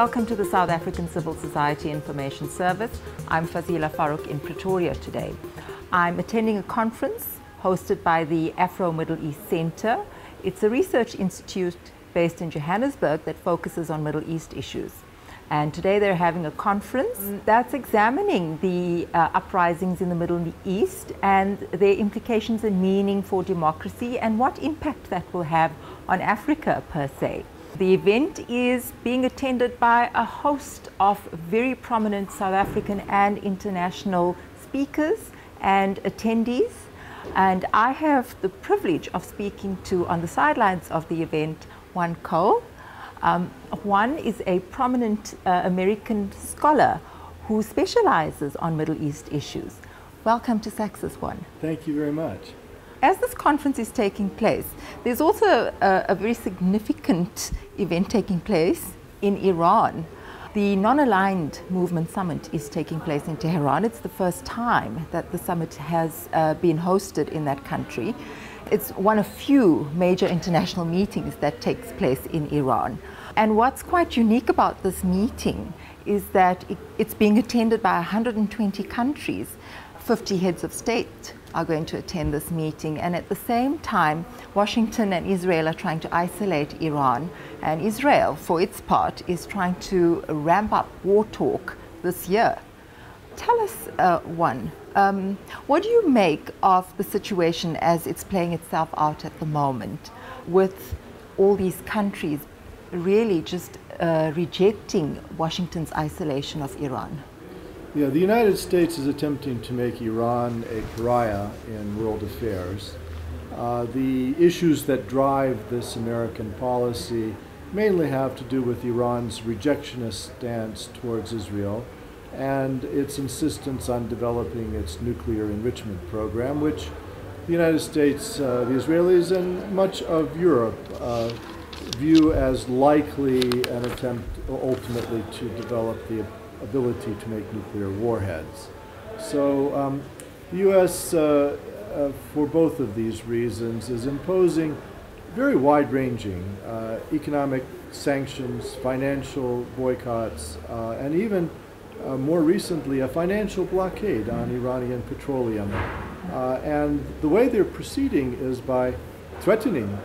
Welcome to the South African Civil Society Information Service. I'm Fazila Farouk in Pretoria today. I'm attending a conference hosted by the Afro Middle East Center. It's a research institute based in Johannesburg that focuses on Middle East issues. And today they're having a conference that's examining the uh, uprisings in the Middle East and their implications and meaning for democracy and what impact that will have on Africa per se. The event is being attended by a host of very prominent South African and international speakers and attendees. And I have the privilege of speaking to, on the sidelines of the event, Juan Cole, um, Juan is a prominent uh, American scholar who specializes on Middle East issues. Welcome to SACSIS Juan. Thank you very much. As this conference is taking place, there's also a, a very significant event taking place in Iran. The Non-Aligned Movement Summit is taking place in Tehran. It's the first time that the summit has uh, been hosted in that country. It's one of few major international meetings that takes place in Iran. And what's quite unique about this meeting is that it, it's being attended by 120 countries. 50 heads of state are going to attend this meeting. And at the same time, Washington and Israel are trying to isolate Iran. And Israel, for its part, is trying to ramp up war talk this year. Tell us, uh, Juan, um, what do you make of the situation as it's playing itself out at the moment with all these countries really just uh, rejecting Washington's isolation of Iran? Yeah, the United States is attempting to make Iran a pariah in world affairs. Uh, the issues that drive this American policy mainly have to do with Iran's rejectionist stance towards Israel and its insistence on developing its nuclear enrichment program, which the United States, uh, the Israelis, and much of Europe uh, view as likely an attempt ultimately to develop the ability to make nuclear warheads. So um, the U.S., uh, uh, for both of these reasons, is imposing very wide-ranging uh, economic sanctions, financial boycotts, uh, and even uh, more recently, a financial blockade on Iranian petroleum. Uh, and the way they're proceeding is by threatening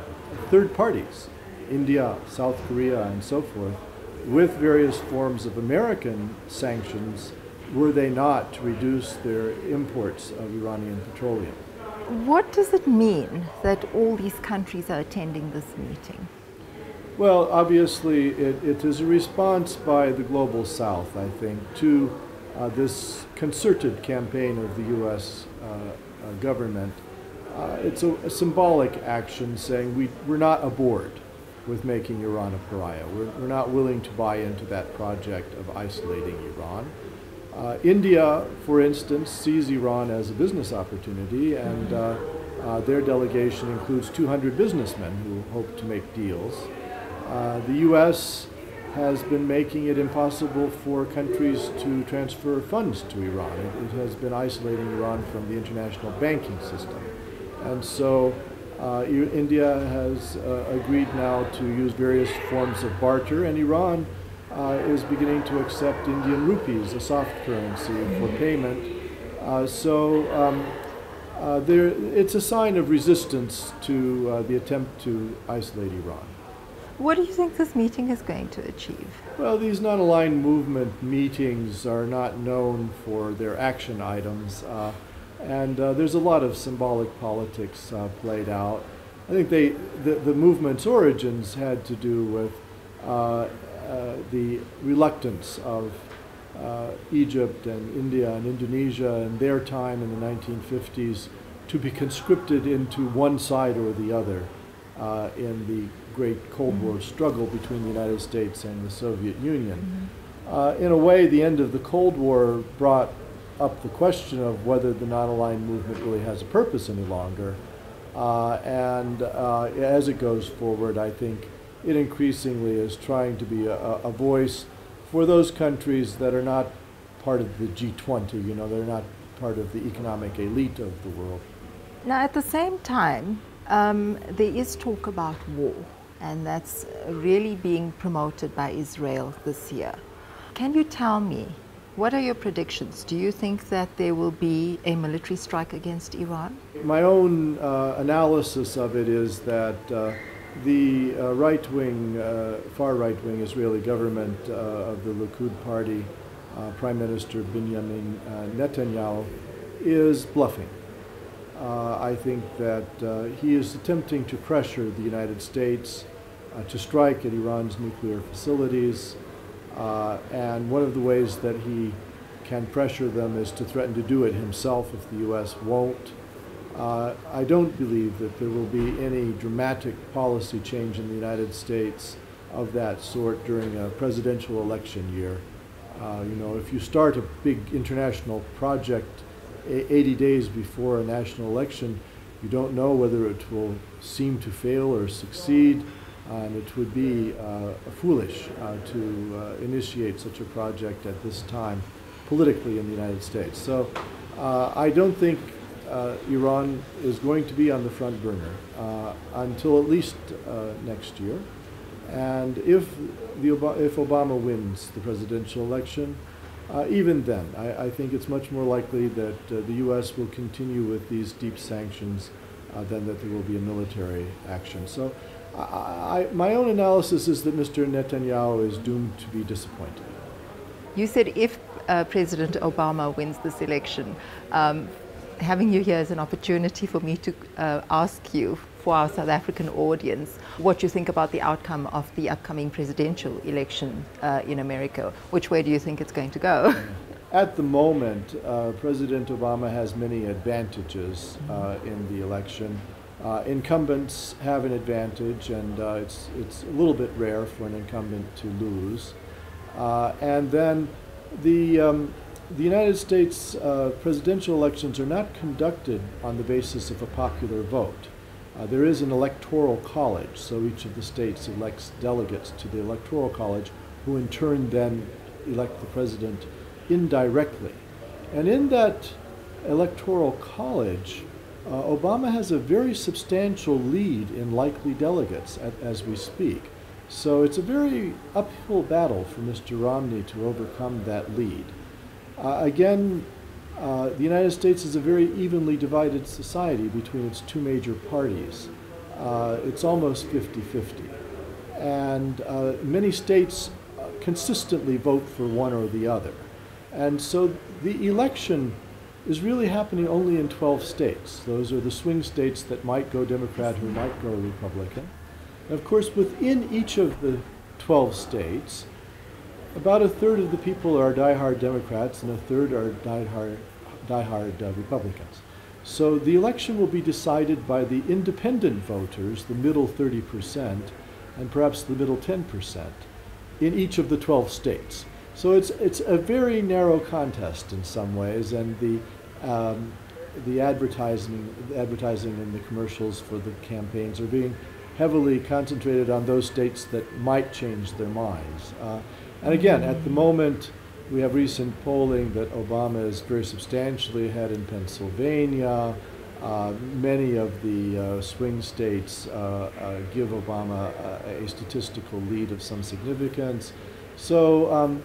third parties, India, South Korea, and so forth, with various forms of American sanctions were they not to reduce their imports of Iranian petroleum. What does it mean that all these countries are attending this meeting? Well, obviously, it, it is a response by the global south, I think, to uh, this concerted campaign of the U.S. Uh, uh, government. Uh, it's a, a, symbolic action saying we, we're not aboard with making Iran a pariah. We're, we're not willing to buy into that project of isolating Iran. Uh, India, for instance, sees Iran as a business opportunity, and uh, their delegation includes 200 businessmen who hope to make deals. Uh, the U.S. has been making it impossible for countries to transfer funds to Iran. It, it has been isolating Iran from the international banking system. And so uh, India has uh, agreed now to use various forms of barter, and Iran uh, is beginning to accept Indian rupees, a soft currency, for payment. Uh, so um, uh, there, it's a sign of resistance to uh, the attempt to isolate Iran. What do you think this meeting is going to achieve? Well, these non aligned movement meetings are not known for their action items, uh, and uh, there's a lot of symbolic politics uh, played out. I think they, the, the movement's origins had to do with uh, uh, the reluctance of uh, Egypt and India and Indonesia in their time in the 1950s to be conscripted into one side or the other in the great Cold War struggle between the United States and the Soviet Union. Mm-hmm. Uh, in a way, the end of the Cold War brought up the question of whether the non-aligned movement really has a purpose any longer. Uh, and uh, as it goes forward, I think it increasingly is trying to be a, a, voice for those countries that are not part of the G20, you know, they're not part of the economic elite of the world. Now, at the same time, um, there is talk about war and that's really being promoted by Israel this year. Can you tell me, what are your predictions? Do you think that there will be a military strike against Iran? My own uh, analysis of it is that uh, the uh, right wing, uh, far right wing Israeli government uh, of the Likud party, uh, Prime Minister Benjamin Netanyahu, is bluffing. I think that he is attempting to pressure the United States to strike at Iran's nuclear facilities. Uh, and one of the ways that he can pressure them is to threaten to do it himself if the U.S. won't. Uh, I don't believe that there will be any dramatic policy change in the United States of that sort during a presidential election year. Uh, you know, if you start a big international project 80 days before a national election, you don't know whether it will seem to fail or succeed, and it would be uh, foolish uh, to uh, initiate such a project at this time politically in the United States. So I don't think Iran is going to be on the front burner until at least next year. And if, the, if Obama wins the presidential election, uh, even then, I, I, think it's much more likely that uh, the U.S. will continue with these deep sanctions uh, than that there will be a military action. So, I, I, my own analysis is that Mr. Netanyahu is doomed to be disappointed. You said if uh, President Obama wins this election, um, having you here is an opportunity for me to uh, ask you for our South African audience what you think about the outcome of the upcoming presidential election uh, in America. Which way do you think it's going to go? At the moment, uh, President Obama has many advantages uh, in the election. Uh, incumbents have an advantage, and uh, it's, it's a little bit rare for an incumbent to lose. Uh, and then the, um, the United States presidential elections are not conducted on the basis of a popular vote. Uh, there is an electoral college, so each of the states elects delegates to the electoral college, who in turn then elect the president indirectly. And in that electoral college, uh, Obama has a very substantial lead in likely delegates at, as we speak. So it's a very uphill battle for Mr. Romney to overcome that lead. Uh, again, uh, the United States is a very evenly divided society between its two major parties. Uh, it's almost 50 50. And uh, many states uh, consistently vote for one or the other. And so the election is really happening only in 12 states. Those are the swing states that might go Democrat or might go Republican. And of course, within each of the 12 states, about a third of the people are diehard Democrats and a third are diehard, diehard uh, Republicans. So the election will be decided by the independent voters, the middle 30%, and perhaps the middle 10% in each of the 12 states. So it's, it's a very narrow contest in some ways, and the, um, the advertising, advertising and the commercials for the campaigns are being heavily concentrated on those states that might change their minds. Uh, and again, at the moment, we have recent polling that Obama is very substantially ahead in Pennsylvania. Uh, many of the uh, swing states uh, uh give Obama a, a, statistical lead of some significance. So um,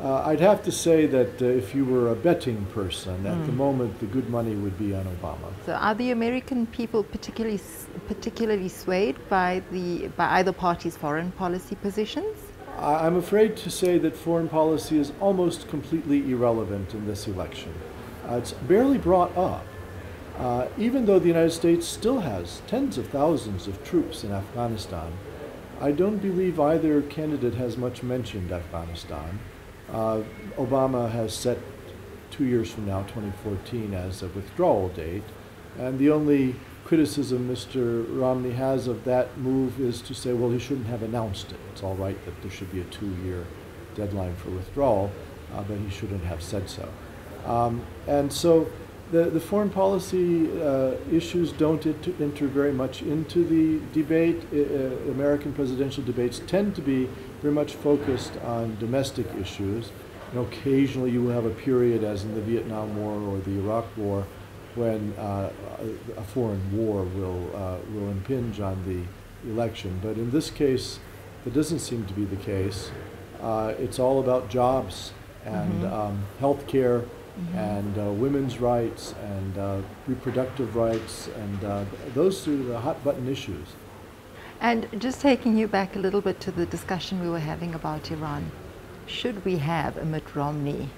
uh, I'd have to say that uh, if you were a betting person, at mm. the hmm. moment the good money would be on Obama. So are the American people particularly particularly swayed by the by either party's foreign policy positions? I'm afraid to say that foreign policy is almost completely irrelevant in this election. Uh, it's barely brought up, uh, even though the United States still has tens of thousands of troops in Afghanistan. I don't believe either candidate has much mentioned Afghanistan. Uh, Obama has set two years from now, 2014, as a withdrawal date, and the only criticism Mr. Romney has of that move is to say, well, he shouldn't have announced it. It's all right that there should be a two-year deadline for withdrawal, uh, but he shouldn't have said so. Um, and so the, the foreign policy uh, issues don't enter very much into the debate. Uh, American presidential debates tend to be very much focused on domestic issues. And occasionally you will have a period, as in the Vietnam War or the Iraq War, when uh, a foreign war will, uh, will impinge on the election. But in this case, that doesn't seem to be the case. Uh, it's all about jobs and Mhm. um, health care Mhm. and uh, women's rights and uh, reproductive rights, and uh, those are the hot button issues. And just taking you back a little bit to the discussion we were having about Iran, should we have a Mitt Romney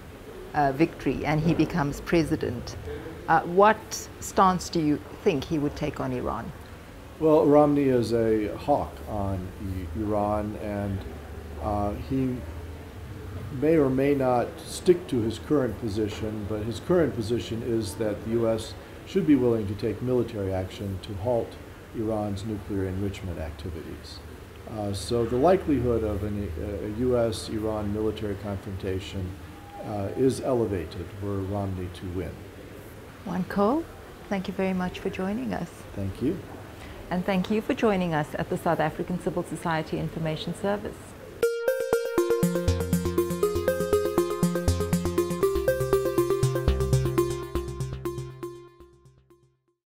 uh, victory and he becomes president, uh, what stance do you think he would take on Iran? Well, Romney is a hawk on I- Iran, and uh, he may or may not stick to his current position, but his current position is that the U.S. should be willing to take military action to halt Iran's nuclear enrichment activities. Uh, so the likelihood of an, a U.S. Iran military confrontation uh, is elevated were Romney to win. Juan Cole, thank you very much for joining us. Thank you. And thank you for joining us at the South African Civil Society Information Service.